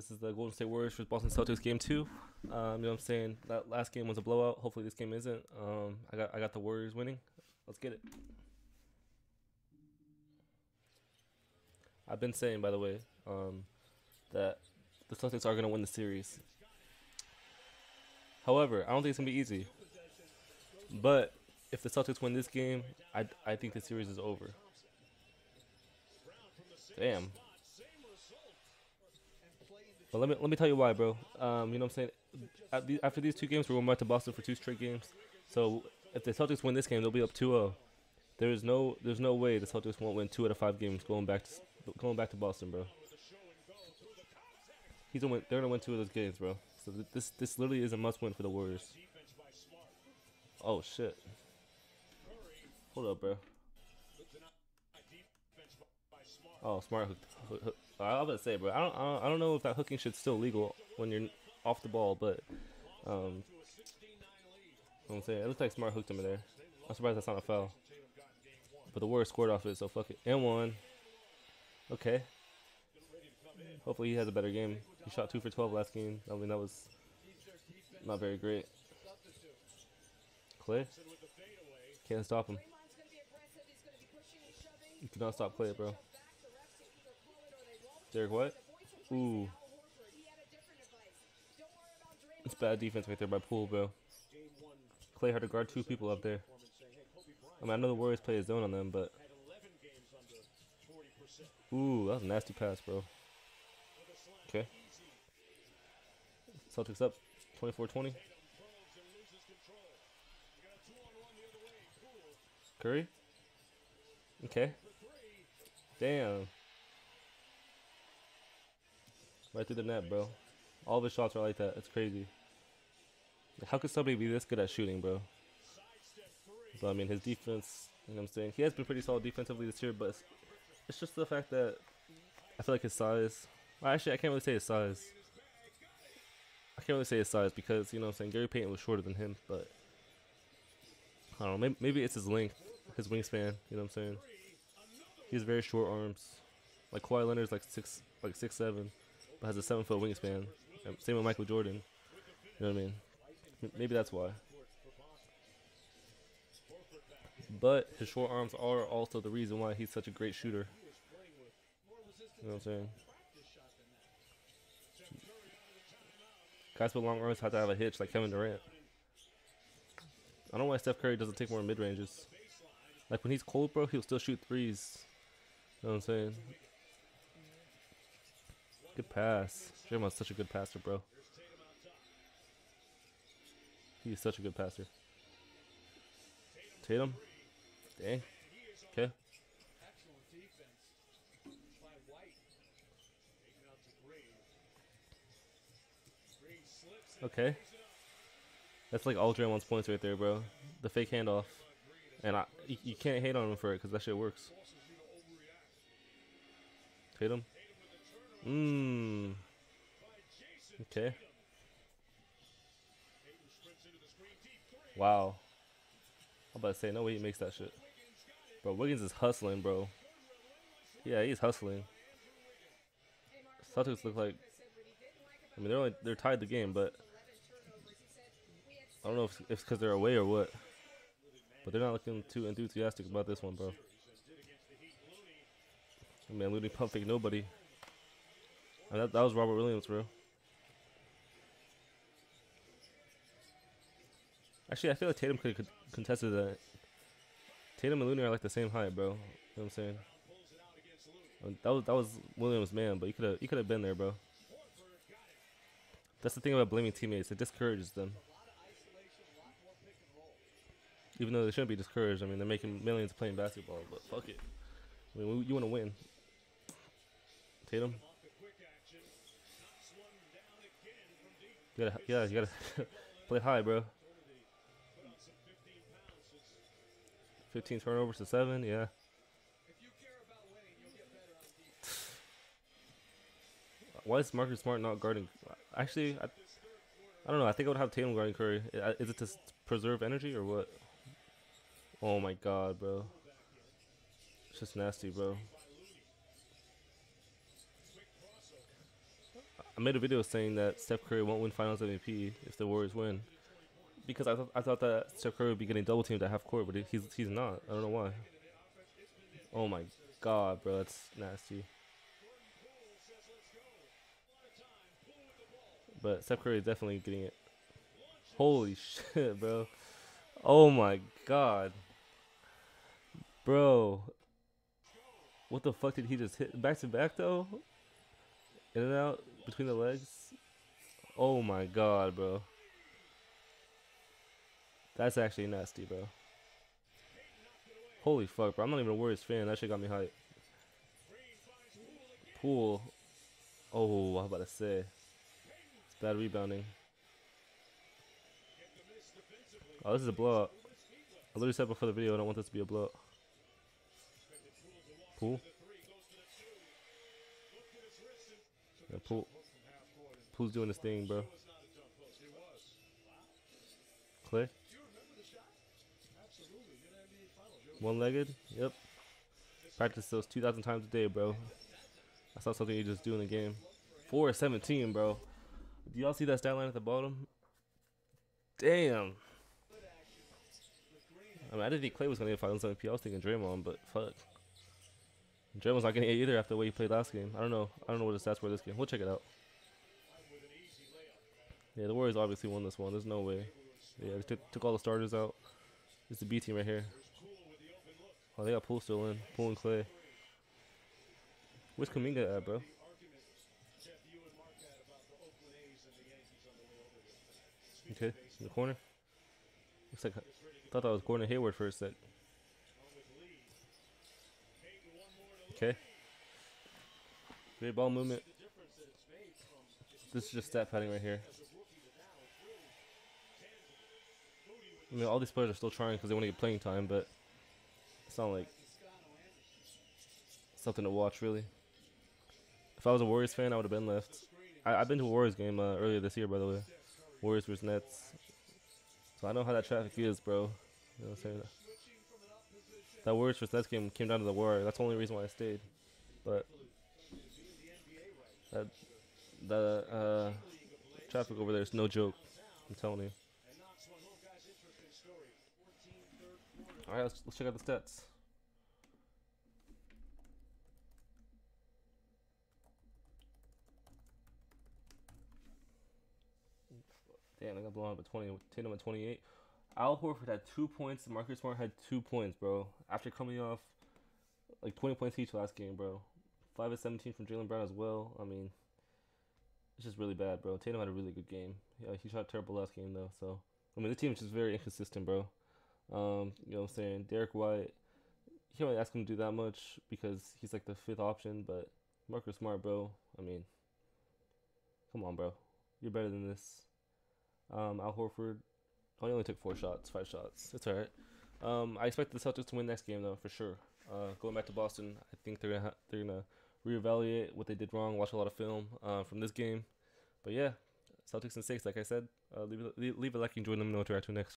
This is the Golden State Warriors versus Boston Celtics game two. Um, you know what I'm saying? That last game was a blowout. Hopefully this game isn't. Um, I got I got the Warriors winning. Let's get it. I've been saying, by the way, um, that the Celtics are gonna win the series. However, I don't think it's gonna be easy. But if the Celtics win this game, I I think the series is over. Damn. But let me let me tell you why, bro. Um, you know what I'm saying? After these two games, we're going back to Boston for two straight games. So if the Celtics win this game, they'll be up 2-0. There is no there's no way the Celtics won't win two out of five games going back to going back to Boston, bro. He's gonna win, they're gonna win two of those games, bro. So th this this literally is a must win for the Warriors. Oh shit. Hold up, bro. Oh, Smart hook. hook, hook. I was about to say, bro. I don't, I don't know if that hooking shit's still legal when you're off the ball, but um, I'm saying it looks like Smart hooked him in there. I'm surprised that's not a foul. But the Warriors scored off it, so fuck it. And one. Okay. Hopefully he has a better game. He shot two for 12 last game. I mean that was not very great. Klay. Can't stop him. You cannot stop Klay, bro. Derek what? Ooh. It's bad defense right there by Poole, bro. Klay had to guard two people up there. I mean, I know the Warriors play a zone on them, but... Ooh, that was a nasty pass, bro. Okay. Celtics up 24-20. Curry? Okay. Damn. Right through the net, bro. All his shots are like that. It's crazy. How could somebody be this good at shooting, bro? But I mean, his defense, you know what I'm saying? He has been pretty solid defensively this year, but it's, it's just the fact that I feel like his size. Well, actually, I can't really say his size. I can't really say his size because, you know what I'm saying? Gary Payton was shorter than him, but I don't know. Maybe, maybe it's his length, his wingspan, you know what I'm saying? He has very short arms. Like Kawhi Leonard's like six, like six seven has a seven foot wingspan. Same with Michael Jordan. You know what I mean? Maybe that's why. But his short arms are also the reason why he's such a great shooter. You know what I'm saying? Guys with long arms have to have a hitch like Kevin Durant. I don't know why Steph Curry doesn't take more mid ranges. Like when he's cold, bro, he'll still shoot threes. You know what I'm saying? Good pass. Draymond's such a good passer, bro. He's such a good passer. Tatum. Dang. Okay. Okay. That's like all Draymond's points right there, bro. The fake handoff. And I, you, you can't hate on him for it because that shit works. Tatum. Mmm. Okay. Wow. I'm about to say, no way he makes that shit. Bro, Wiggins is hustling, bro. Yeah, he's hustling. Celtics look like, I mean, they're only they're tied the game, but I don't know if it's because they're away or what. But they're not looking too enthusiastic about this one, bro. I mean, Looney pump fake nobody. Oh, that, that was Robert Williams, bro. Actually, I feel like Tatum could have contested that. Tatum and Looney are like the same height, bro. You know what I'm saying? That was that was Williams' man, but you could have he could have been there, bro. That's the thing about blaming teammates; it discourages them. Even though they shouldn't be discouraged. I mean, they're making millions playing basketball, but fuck it. I mean, you want to win. Tatum. You gotta, yeah, you gotta play high, bro. 15 turnovers to 7, yeah. Why is Marcus Smart not guarding? Actually, I, I don't know. I think I would have Tatum guarding Curry. Is it to preserve energy or what? Oh my god, bro. It's just nasty, bro. I made a video saying that Steph Curry won't win Finals MVP if the Warriors win, because I thought I thought that Steph Curry would be getting double teamed at half court, but he's he's not. I don't know why. Oh my god, bro, that's nasty. But Steph Curry is definitely getting it. Holy shit, bro. Oh my god. Bro. What the fuck did he just hit? Back to back though? In and out between the legs? Oh my god, bro. That's actually nasty, bro. Holy fuck, bro. I'm not even a Warriors fan. That shit got me hyped. Poole. Oh, I was about to say. It's bad rebounding. Oh, this is a blowout. I literally said before the video I don't want this to be a blowout. Poole. Yeah. Poole's doing his thing, bro. Klay. One-legged. Yep. Practice those 2,000 times a day, bro. That's not something you just do in the game. 4 17, bro. Do y'all see that stat line at the bottom? Damn. I mean, I didn't think Klay was going to get finals MVP. I was thinking Draymond, but fuck. Draymond's not getting it either after the way he played last game. I don't know. I don't know what his stats were this game. We'll check it out. Yeah, the Warriors obviously won this one. There's no way. Yeah, they took, took all the starters out. It's the B team right here. Oh, they got Poole still in. Poole and Klay. Where's Kuminga at, bro? Okay, in the corner. Looks like I thought that was Gordon Hayward for a sec. Okay. Great ball movement. This is just stat padding right here. I mean, all these players are still trying because they want to get playing time, but it's not like something to watch, really. If I was a Warriors fan, I would have been left. I, have been to a Warriors game uh, earlier this year, by the way. Warriors vs Nets. So I know how that traffic is, bro. You know? That Warriors vs Nets game came down to the wire. That's the only reason why I stayed. But that the uh, traffic over there is no joke. I'm telling you. All right, let's, let's check out the stats. Damn, I got blown up at 20. Tatum at 28. Al Horford had two points. Marcus Smart had two points, bro. After coming off like 20 points each last game, bro. 5 of 17 from Jaylen Brown as well. I mean, it's just really bad, bro. Tatum had a really good game. Yeah, he shot terrible last game, though. So, I mean, the team is just very inconsistent, bro. Um, you know what I'm saying? Derek White, you can't really ask him to do that much because he's like the fifth option, but Marcus Smart, bro. I mean, come on, bro. You're better than this. Um, Al Horford, he only took four shots, five shots. It's alright. Um, I expect the Celtics to win next game though, for sure. Uh, going back to Boston, I think they're gonna ha- they're gonna reevaluate what they did wrong, watch a lot of film uh, from this game. But yeah, Celtics and six, like I said. Uh, leave, it, leave, a like and join them know what to next.